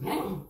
Mm-hmm.